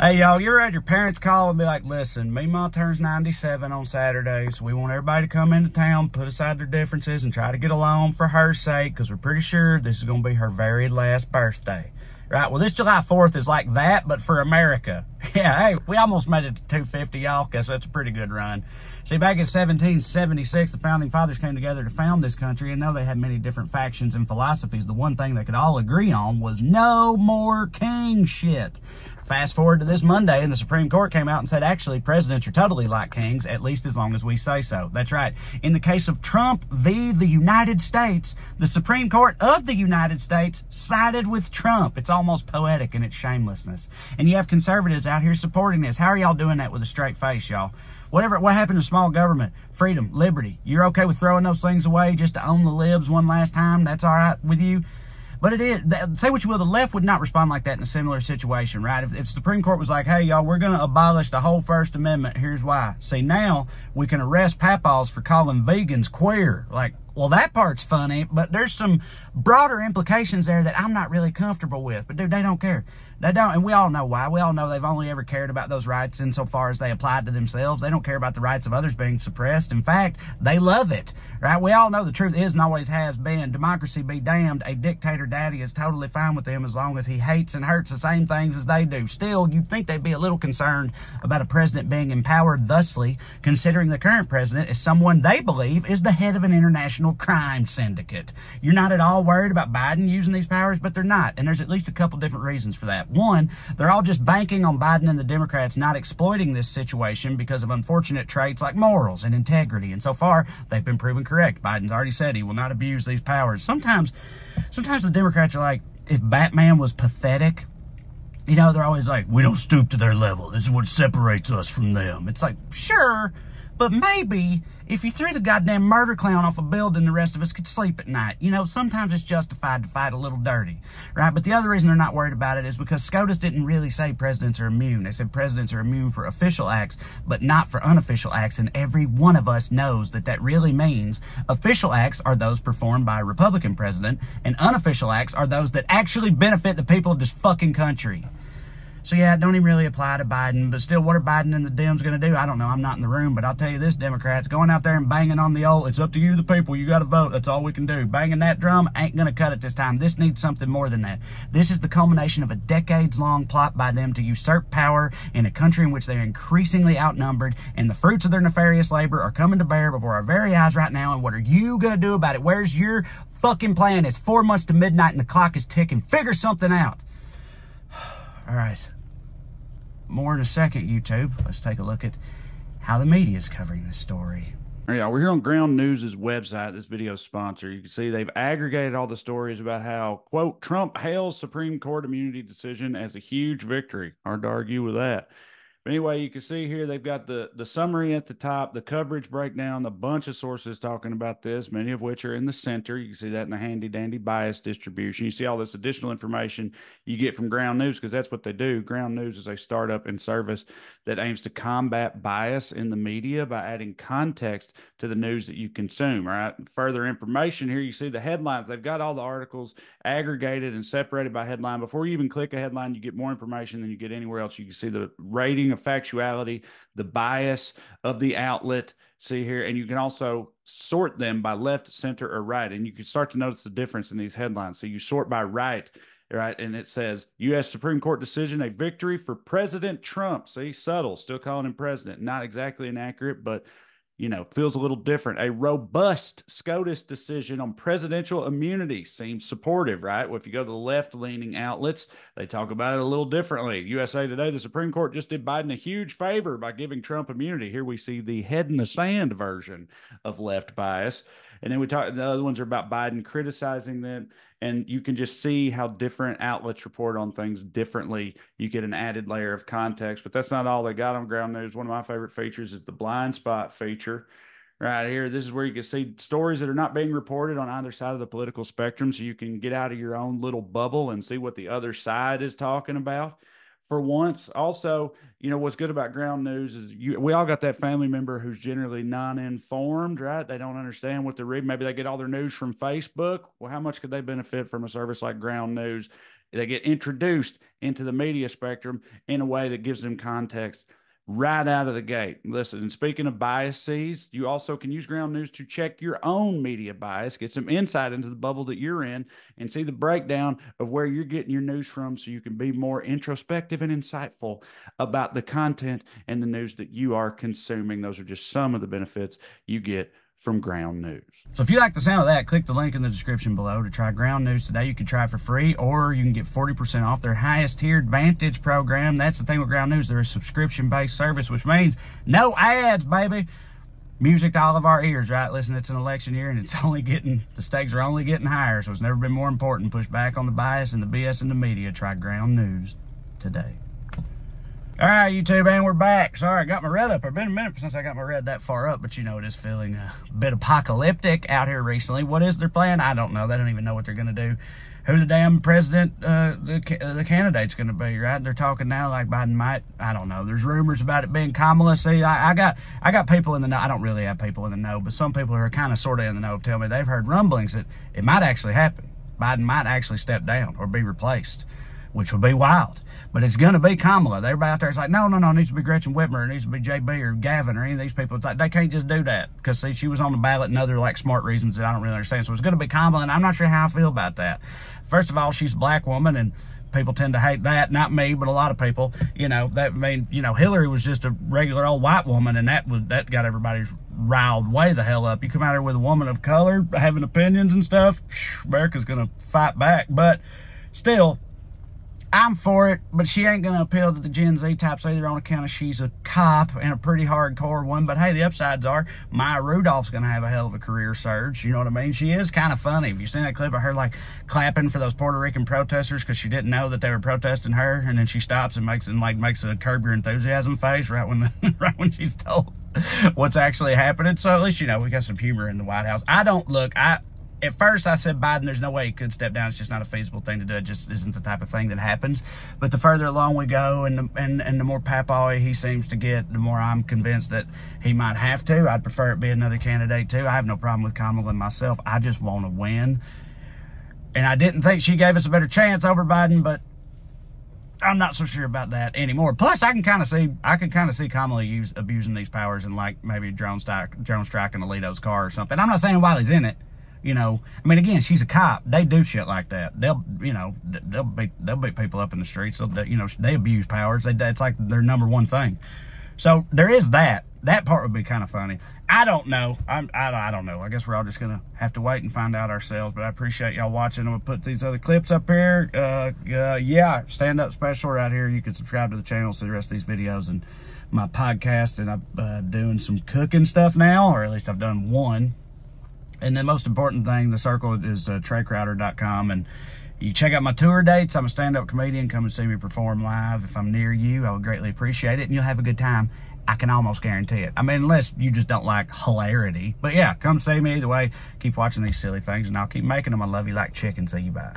Hey, y'all, you're at your parents' call and be like, listen, me ma turns 97 on Saturday, so we want everybody to come into town, put aside their differences, and try to get along for her sake, because we're pretty sure this is going to be her very last birthday. Right, well, this July 4th is like that, but for America. Yeah, hey, we almost made it to 250, y'all, because that's a pretty good run. See, back in 1776, the founding fathers came together to found this country, and though they had many different factions and philosophies, the one thing they could all agree on was no more king shit. Fast forward to this Monday, and the Supreme Court came out and said, actually, presidents are totally like kings, at least as long as we say so. That's right. In the case of Trump v. the United States, the Supreme Court of the United States sided with Trump. It's almost poetic in its shamelessness. And you have conservatives out here supporting this. How are y'all doing that with a straight face, y'all? Whatever, what happened to small government, freedom, liberty? You're okay with throwing those things away just to own the libs one last time? That's all right with you? But it is, say what you will, the left would not respond like that in a similar situation, right? If, if the Supreme Court was like, hey, y'all, we're going to abolish the whole First Amendment, here's why. See, now we can arrest papaws for calling vegans queer. Like, well, that part's funny, but there's some broader implications there that I'm not really comfortable with. But dude, they don't care. They don't, and we all know why. We all know they've only ever cared about those rights insofar as they applied to themselves. They don't care about the rights of others being suppressed. In fact, they love it, right? We all know the truth is and always has been democracy be damned. A dictator daddy is totally fine with them as long as he hates and hurts the same things as they do. Still, you'd think they'd be a little concerned about a president being empowered thusly, considering the current president is someone they believe is the head of an international crime syndicate. You're not at all worried about Biden using these powers, but they're not. And there's at least a couple different reasons for that. One, they're all just banking on Biden and the Democrats not exploiting this situation because of unfortunate traits like morals and integrity. And so far, they've been proven correct. Biden's already said he will not abuse these powers. Sometimes, sometimes the Democrats are like, if Batman was pathetic, you know, they're always like, we don't stoop to their level. This is what separates us from them. It's like, sure, but maybe if you threw the goddamn murder clown off a building, the rest of us could sleep at night. You know, sometimes it's justified to fight a little dirty, right? But the other reason they're not worried about it is because SCOTUS didn't really say presidents are immune. They said presidents are immune for official acts, but not for unofficial acts. And every one of us knows that that really means official acts are those performed by a Republican president, and unofficial acts are those that actually benefit the people of this fucking country. So yeah, it don't even really apply to Biden. But still, what are Biden and the Dems going to do? I don't know. I'm not in the room, but I'll tell you this, Democrats, going out there and banging on the old, it's up to you, the people. You got to vote. That's all we can do. Banging that drum ain't going to cut it this time. This needs something more than that. This is the culmination of a decades-long plot by them to usurp power in a country in which they're increasingly outnumbered, and the fruits of their nefarious labor are coming to bear before our very eyes right now. And what are you going to do about it? Where's your fucking plan? It's four months to midnight and the clock is ticking. Figure something out. All right. More in a second, YouTube. Let's take a look at how the media is covering this story. Yeah, we're here on Ground News' website. This video sponsor. You can see they've aggregated all the stories about how, quote, Trump hails Supreme Court immunity decision as a huge victory. Hard to argue with that. But anyway, you can see here they've got the the summary at the top, the coverage breakdown, a bunch of sources talking about this, many of which are in the center. You can see that in the handy dandy bias distribution. You see all this additional information you get from Ground News because that's what they do. Ground News is a startup and service that aims to combat bias in the media by adding context to the news that you consume. Right. Further information here, you see the headlines. They've got all the articles aggregated and separated by headline. Before you even click a headline, you get more information than you get anywhere else. You can see the rating of factuality, the bias of the outlet. See here, and you can also sort them by left, center, or right. And you can start to notice the difference in these headlines. So you sort by right, right? And it says U.S. Supreme Court decision, a victory for President Trump. See, subtle, still calling him president. Not exactly inaccurate, but you know, feels a little different. A robust SCOTUS decision on presidential immunity seems supportive, right? Well, if you go to the left leaning outlets, they talk about it a little differently. USA Today, the Supreme Court just did Biden a huge favor by giving Trump immunity. Here we see the head in the sand version of left bias. And then we talk, the other ones are about Biden criticizing them and you can just see how different outlets report on things differently. You get an added layer of context, but that's not all they got on ground news. One of my favorite features is the blind spot feature. Right here, this is where you can see stories that are not being reported on either side of the political spectrum, so you can get out of your own little bubble and see what the other side is talking about for once. Also, you know what's good about ground news is you we all got that family member who's generally non-informed, right? They don't understand what they're reading. Maybe they get all their news from Facebook. Well, how much could they benefit from a service like ground news? They get introduced into the media spectrum in a way that gives them context right out of the gate. Listen, and speaking of biases, you also can use ground news to check your own media bias, get some insight into the bubble that you're in, and see the breakdown of where you're getting your news from so you can be more introspective and insightful about the content and the news that you are consuming. Those are just some of the benefits you get from Ground News. So if you like the sound of that, click the link in the description below to try Ground News today. You can try for free or you can get 40% off their highest tiered Vantage program. That's the thing with Ground News. They're a subscription-based service, which means no ads, baby. Music to all of our ears, right? Listen, it's an election year and it's only getting, the stakes are only getting higher. So it's never been more important. Push back on the bias and the BS in the media. Try Ground News today. All right, YouTube, and we're back. Sorry, I got my red up. It's been a minute since I got my red that far up, but you know, it is feeling a bit apocalyptic out here recently. What is their plan? I don't know. They don't even know what they're going to do. Who the damn president, uh, the, uh, the candidate's going to be, right? They're talking now like Biden might, I don't know. There's rumors about it being Kamala. See, I, I got, I got people in the know. I don't really have people in the know, but some people who are kind of sort of in the know tell me they've heard rumblings that it might actually happen. Biden might actually step down or be replaced, which would be wild. But it's going to be Kamala. Everybody out there is like, no, no, no, it needs to be Gretchen Whitmer. It needs to be JB or Gavin or any of these people. It's like, they can't just do that because, see, she was on the ballot and other, like, smart reasons that I don't really understand. So it's going to be Kamala, and I'm not sure how I feel about that. First of all, she's a black woman, and people tend to hate that. Not me, but a lot of people. You know, that I mean, you know, Hillary was just a regular old white woman, and that was that got everybody riled way the hell up. You come out here with a woman of color having opinions and stuff, America's gonna fight back. But still, I'm for it, but she ain't going to appeal to the Gen Z types either on account of she's a cop and a pretty hardcore one. But hey, the upsides are Maya Rudolph's going to have a hell of a career surge. You know what I mean? She is kind of funny. Have you seen that clip of her like clapping for those Puerto Rican protesters because she didn't know that they were protesting her, and then she stops and makes and like makes a curb your enthusiasm face right when right when she's told what's actually happening. So at least you know we got some humor in the White House. I don't look. I at first I said Biden, there's no way he could step down. It's just not a feasible thing to do. It just isn't the type of thing that happens. But the further along we go and the, and, and the more papawy he seems to get, the more I'm convinced that he might have to. I'd prefer it be another candidate too. I have no problem with Kamala myself. I just want to win. And I didn't think she gave us a better chance over Biden, but I'm not so sure about that anymore. Plus, I can kind of see, I can kind of see Kamala use, abusing these powers and like maybe drone strike, drone striking Alito's car or something. I'm not saying while he's in it, you know, I mean, again, she's a cop. They do shit like that. They'll, you know, they'll beat they'll beat people up in the streets. They'll, you know, they abuse powers. They, it's like their number one thing. So there is that. That part would be kind of funny. I don't know. I'm, I, I don't know. I guess we're all just going to have to wait and find out ourselves. But I appreciate y'all watching. I'm going to put these other clips up here. Uh, uh, yeah, stand up special right here. You can subscribe to the channel, see the rest of these videos and my podcast. And I'm uh, doing some cooking stuff now, or at least I've done one. And the most important thing, the circle is uh, TraeCrowder.com. And you check out my tour dates. I'm a stand-up comedian. Come and see me perform live. If I'm near you, I would greatly appreciate it. And you'll have a good time. I can almost guarantee it. I mean, unless you just don't like hilarity. But yeah, come see me either way. Keep watching these silly things, and I'll keep making them. I love you like chicken. See you. Bye.